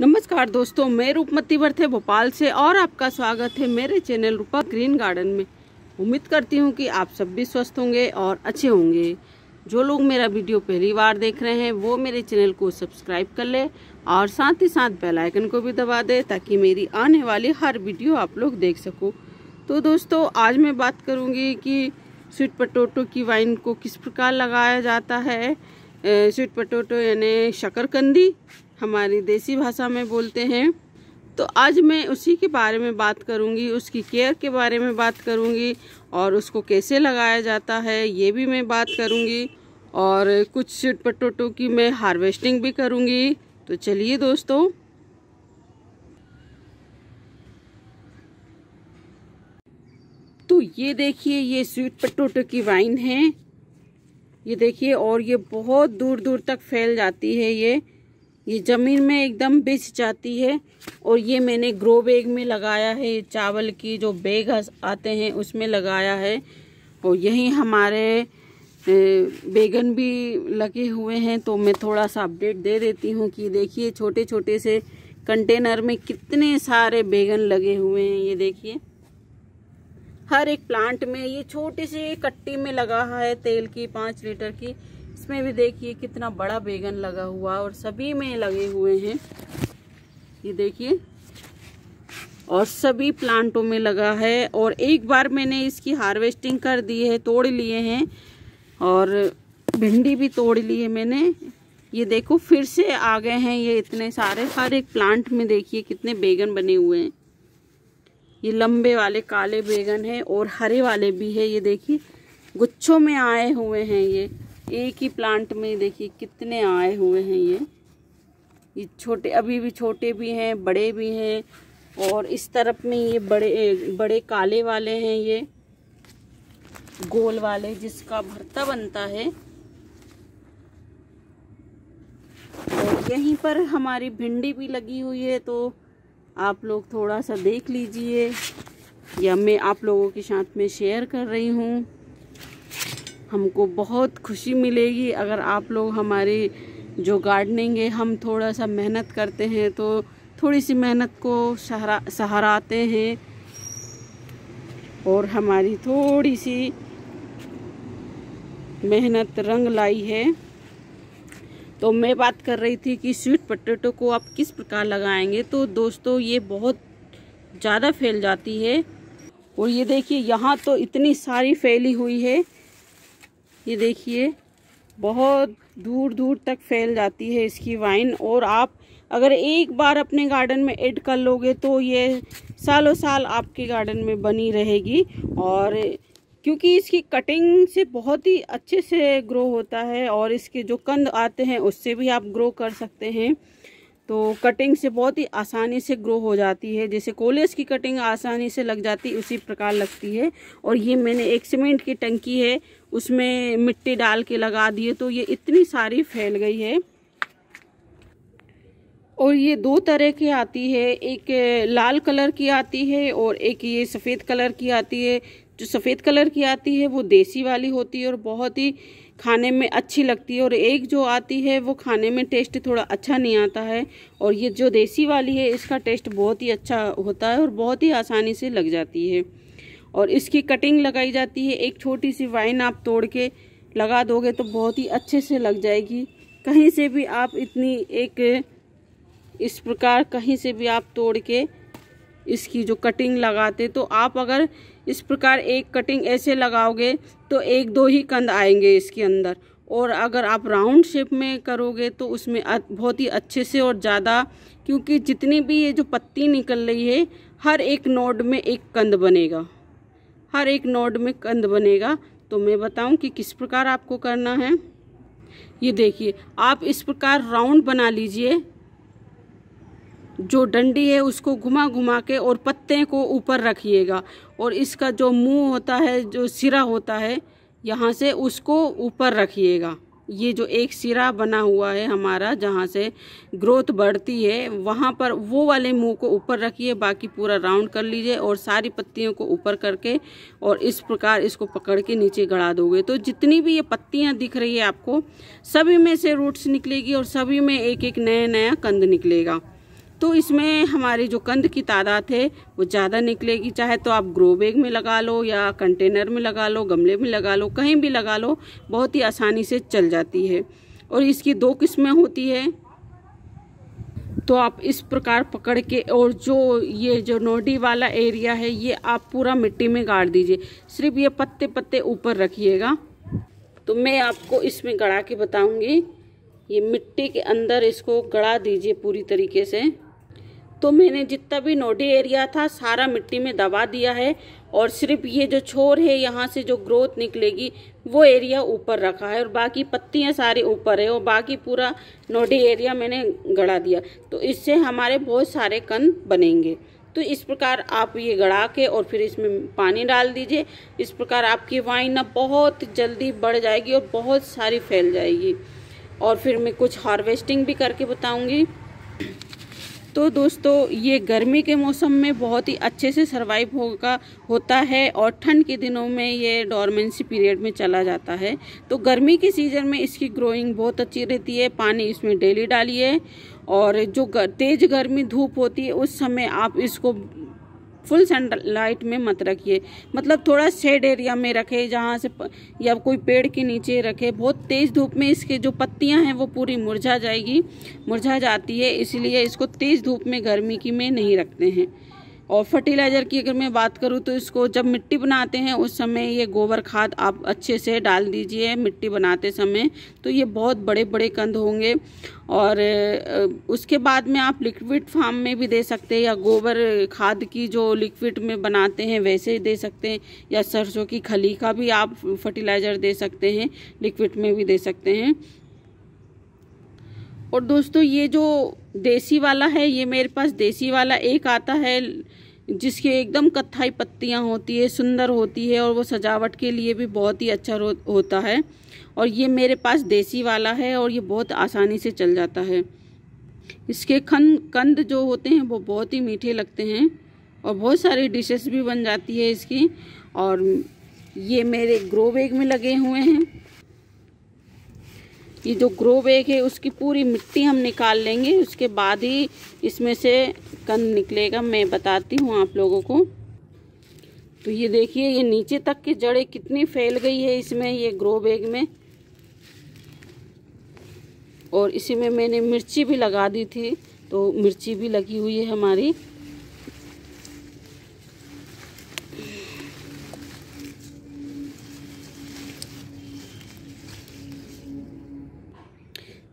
नमस्कार दोस्तों, मैं रूपमती वर्थे भोपाल से और आपका स्वागत है मेरे चैनल रूपा ग्रीन गार्डन में। उम्मीद करती हूँ कि आप सब भी स्वस्थ होंगे और अच्छे होंगे। जो लोग मेरा वीडियो पहली बार देख रहे हैं, वो मेरे चैनल को सब्सक्राइब कर ले और साथ ही साथ बेल आइकन को भी दबा दे ताकि मेरी आने वाली हर वीडियो आप लोग देख सको। तो दोस्तों, आज मैं बात करूँगी कि स्वीट पटोटो की वाइन को किस प्रकार लगाया जाता है। स्वीट पटोटो यानी शकरकंदी हमारी देसी भाषा में बोलते हैं। तो आज मैं उसी के बारे में बात करूँगी, उसकी केयर के बारे में बात करूँगी और उसको कैसे लगाया जाता है, ये भी मैं बात करूँगी और कुछ पटोटो की मैं हार्वेस्टिंग भी करूँगी। तो चलिए दोस्तों। तो ये देखिए, ये स्वीट पटोटो की वाइन है। ये देखिए, और ये बहुत दूर दूर तक फैल जाती है ये। ये ज़मीन में एकदम बिछ जाती है और ये मैंने ग्रो बैग में लगाया है ये चावल की जो बैग आते हैं उसमें लगाया है। और यही हमारे बैगन भी लगे हुए हैं तो मैं थोड़ा सा अपडेट दे देती हूँ कि देखिए छोटे छोटे से कंटेनर में कितने सारे बैगन लगे हुए हैं, ये देखिए। हर एक प्लांट में, ये छोटी सी कट्टी में लगा है तेल की, पाँच लीटर की। इसमें भी देखिए कितना बड़ा बैगन लगा हुआ और सभी में लगे हुए हैं। ये देखिए, और सभी प्लांटों में लगा है और एक बार मैंने इसकी हार्वेस्टिंग कर दी है, तोड़ लिए हैं और भिंडी भी तोड़ ली है मैंने। ये देखो, फिर से आ गए हैं ये इतने सारे। हर एक प्लांट में देखिए कितने बैगन बने हुए हैं। ये लंबे वाले काले बैगन हैं और हरे वाले भी है। ये देखिए, गुच्छों में आए हुए हैं ये। एक ही प्लांट में देखिए कितने आए हुए हैं ये। ये छोटे, अभी भी छोटे भी हैं, बड़े भी हैं, और इस तरफ़ में ये बड़े बड़े काले वाले हैं ये, गोल वाले जिसका भरता बनता है। और यहीं पर हमारी भिंडी भी लगी हुई है तो आप लोग थोड़ा सा देख लीजिए। या मैं आप लोगों के साथ में शेयर कर रही हूँ। हमको बहुत खुशी मिलेगी। अगर आप लोग हमारी जो गार्डनिंग है, हम थोड़ा सा मेहनत करते हैं तो थोड़ी सी मेहनत को सहारा, सहाराते हैं। और हमारी थोड़ी सी मेहनत रंग लाई है। तो मैं बात कर रही थी कि स्वीट पटेटो को आप किस प्रकार लगाएँगे? तो दोस्तों, ये बहुत ज़्यादा फैल जाती है। और ये देखिए, यहाँ तो इतनी सारी फैली हुई है। ये देखिए, बहुत दूर दूर तक फैल जाती है इसकी वाइन। और आप अगर एक बार अपने गार्डन में ऐड कर लोगे तो ये सालों साल आपके गार्डन में बनी रहेगी। और क्योंकि इसकी कटिंग से बहुत ही अच्छे से ग्रो होता है और इसके जो कंद आते हैं उससे भी आप ग्रो कर सकते हैं। तो कटिंग से बहुत ही आसानी से ग्रो हो जाती है। जैसे कोलेस की कटिंग आसानी से लग जाती, उसी प्रकार लगती है। और ये मैंने एक सीमेंट की टंकी है उसमें मिट्टी डाल के लगा दिए तो ये इतनी सारी फैल गई है। और ये दो तरह की आती है, एक लाल कलर की आती है और एक ये सफ़ेद कलर की आती है। जो सफ़ेद कलर की आती है, वो देसी वाली होती है और बहुत ही खाने में अच्छी लगती है। और एक जो आती है, वो खाने में टेस्ट थोड़ा अच्छा नहीं आता है। और ये जो देसी वाली है, इसका टेस्ट बहुत ही अच्छा होता है और बहुत ही आसानी से लग जाती है। और इसकी कटिंग लगाई जाती है। एक छोटी सी वाइन आप तोड़ के लगा दोगे तो बहुत ही अच्छे से लग जाएगी। कहीं से भी आप इतनी एक, इस प्रकार कहीं से भी आप तोड़ के इसकी जो कटिंग लगाते तो आप अगर इस प्रकार एक कटिंग ऐसे लगाओगे तो एक दो ही कंद आएँगे इसके अंदर। और अगर आप राउंड शेप में करोगे तो उसमें बहुत ही अच्छे से और ज़्यादा, क्योंकि जितनी भी ये जो पत्ती निकल रही है, हर एक नोड में एक कंद बनेगा। हर एक नोड में कंद बनेगा। तो मैं बताऊँ कि किस प्रकार आपको करना है। ये देखिए, आप इस प्रकार राउंड बना लीजिए। जो डंडी है, उसको घुमा घुमा के और पत्ते को ऊपर रखिएगा। और इसका जो मुँह होता है, जो सिरा होता है, यहाँ से उसको ऊपर रखिएगा। ये जो एक सिरा बना हुआ है हमारा, जहाँ से ग्रोथ बढ़ती है, वहाँ पर वो वाले मुँह को ऊपर रखिए, बाकी पूरा राउंड कर लीजिए और सारी पत्तियों को ऊपर करके और इस प्रकार इसको पकड़ के नीचे गड़ा दोगे। तो जितनी भी ये पत्तियाँ दिख रही है आपको, सभी में से रूट्स निकलेगी और सभी में एक एक नया नया कंद निकलेगा। तो इसमें हमारी जो कंद की तादाद है, वो ज़्यादा निकलेगी। चाहे तो आप ग्रो बैग में लगा लो या कंटेनर में लगा लो, गमले में लगा लो, कहीं भी लगा लो, बहुत ही आसानी से चल जाती है। और इसकी दो किस्में होती है। तो आप इस प्रकार पकड़ के और जो ये जो नोडी वाला एरिया है, ये आप पूरा मिट्टी में गाड़ दीजिए। सिर्फ़ ये पत्ते पत्ते ऊपर रखिएगा। तो मैं आपको इसमें गड़ा के बताऊँगी। ये मिट्टी के अंदर इसको गड़ा दीजिए पूरी तरीके से। तो मैंने जितना भी नोडी एरिया था, सारा मिट्टी में दबा दिया है और सिर्फ़ ये जो छोर है, यहाँ से जो ग्रोथ निकलेगी, वो एरिया ऊपर रखा है और बाकी पत्तियाँ सारी ऊपर है और बाकी पूरा नोडी एरिया मैंने गड़ा दिया। तो इससे हमारे बहुत सारे कंद बनेंगे। तो इस प्रकार आप ये गड़ा के और फिर इसमें पानी डाल दीजिए। इस प्रकार आपकी वाइन ना बहुत जल्दी बढ़ जाएगी और बहुत सारी फैल जाएगी। और फिर मैं कुछ हार्वेस्टिंग भी करके बताऊँगी। तो दोस्तों, ये गर्मी के मौसम में बहुत ही अच्छे से सरवाइव होगा, होता है और ठंड के दिनों में ये डॉर्मेंसी पीरियड में चला जाता है। तो गर्मी के सीज़न में इसकी ग्रोइंग बहुत अच्छी रहती है। पानी इसमें डेली डालिए और जो तेज़ गर्मी धूप होती है, उस समय आप इसको फुल सनलाइट में मत रखिए। मतलब थोड़ा शेड एरिया में रखे, जहाँ से या कोई पेड़ के नीचे रखे। बहुत तेज़ धूप में इसके जो पत्तियाँ हैं, वो पूरी मुरझा जाएगी, मुरझा जाती है, इसलिए इसको तेज़ धूप में गर्मी की में नहीं रखते हैं। और फर्टिलाइज़र की अगर मैं बात करूँ तो इसको जब मिट्टी बनाते हैं, उस समय ये गोबर खाद आप अच्छे से डाल दीजिए मिट्टी बनाते समय। तो ये बहुत बड़े बड़े कंद होंगे और उसके बाद में आप लिक्विड फार्म में भी दे सकते हैं या गोबर खाद की जो लिक्विड में बनाते हैं, वैसे ही दे सकते हैं या सरसों की खली का भी आप फर्टिलाइज़र दे सकते हैं लिक्विड में भी दे सकते हैं। और दोस्तों, ये जो देसी वाला है, ये मेरे पास देसी वाला एक आता है, जिसकी एकदम कत्थाई पत्तियाँ होती है, सुंदर होती है और वो सजावट के लिए भी बहुत ही अच्छा होता है। और ये मेरे पास देसी वाला है और ये बहुत आसानी से चल जाता है। इसके खन, कंद जो होते हैं, वो बहुत ही मीठे लगते हैं और बहुत सारी डिशेस भी बन जाती है इसकी। और ये मेरे ग्रो बैग में लगे हुए हैं। ये जो ग्रो बैग है, उसकी पूरी मिट्टी हम निकाल लेंगे। उसके बाद ही इसमें से कंद निकलेगा, मैं बताती हूँ आप लोगों को। तो ये देखिए, ये नीचे तक की जड़ें कितनी फैल गई है इसमें, ये ग्रो बैग में। और इसी में मैंने मिर्ची भी लगा दी थी तो मिर्ची भी लगी हुई है हमारी।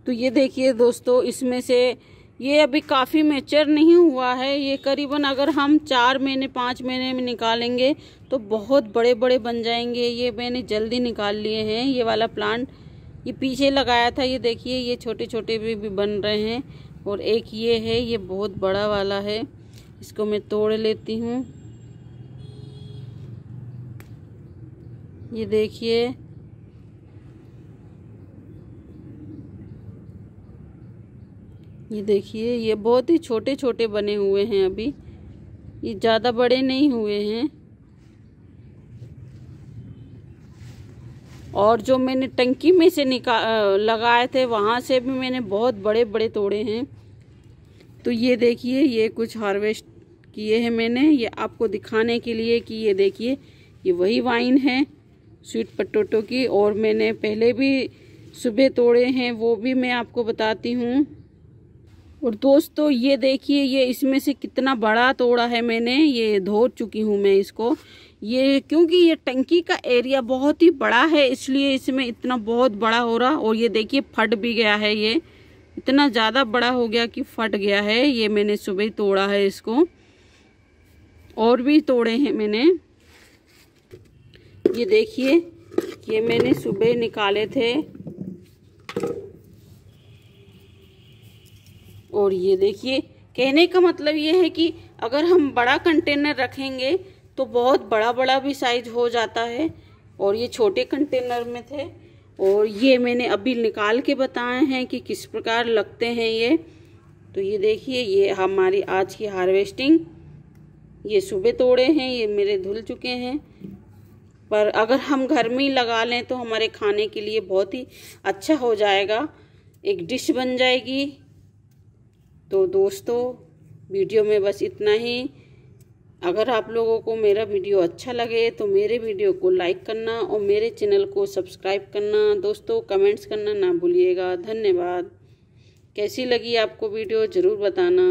तो ये देखिए दोस्तों इसमें से ये अभी काफ़ी मेचर नहीं हुआ है। ये करीबन अगर हम चार महीने पाँच महीने में निकालेंगे तो बहुत बड़े बड़े बन जाएँगे। ये मैंने जल्दी निकाल लिए हैं। ये वाला प्लांट ये पीछे लगाया था। ये देखिए ये छोटे छोटे भी, भी बन रहे हैं। और एक ये है ये बहुत बड़ा वाला है। इसको मैं तोड़ लेती हूँ। ये देखिए ये देखिए, ये बहुत ही छोटे छोटे बने हुए हैं अभी। ये ज़्यादा बड़े नहीं हुए हैं। और जो मैंने टंकी में से निका लगाए थे, वहाँ से भी मैंने बहुत बड़े बड़े तोड़े हैं। तो ये देखिए, ये कुछ हार्वेस्ट किए हैं मैंने। ये आपको दिखाने के लिए कि ये देखिए, ये वही वाइन है, स्वीट पटोटो की। और मैंने पहले भी सुबह तोड़े हैं, वो भी मैं आपको बताती हूँ। और दोस्तों, ये देखिए, ये इसमें से कितना बड़ा तोड़ा है मैंने। ये धो चुकी हूँ मैं इसको। ये क्योंकि ये टंकी का एरिया बहुत ही बड़ा है, इसलिए इसमें इतना बहुत बड़ा हो रहा। और ये देखिए, फट भी गया है ये। इतना ज़्यादा बड़ा हो गया कि फट गया है। ये मैंने सुबह तोड़ा है इसको। और भी तोड़े हैं मैंने। ये देखिए, ये मैंने सुबह निकाले थे। और ये देखिए, कहने का मतलब ये है कि अगर हम बड़ा कंटेनर रखेंगे तो बहुत बड़ा बड़ा भी साइज़ हो जाता है। और ये छोटे कंटेनर में थे। और ये मैंने अभी निकाल के बताए हैं कि किस प्रकार लगते हैं ये। तो ये देखिए, ये हमारी आज की हार्वेस्टिंग ये सुबह तोड़े हैं, ये मेरे धुल चुके हैं। पर अगर हम घर में ही लगा लें तो हमारे खाने के लिए बहुत ही अच्छा हो जाएगा। एक डिश बन जाएगी। तो दोस्तों, वीडियो में बस इतना ही। अगर आप लोगों को मेरा वीडियो अच्छा लगे तो मेरे वीडियो को लाइक करना और मेरे चैनल को सब्सक्राइब करना। दोस्तों, कमेंट्स करना ना भूलिएगा। धन्यवाद। कैसी लगी आपको वीडियो, ज़रूर बताना।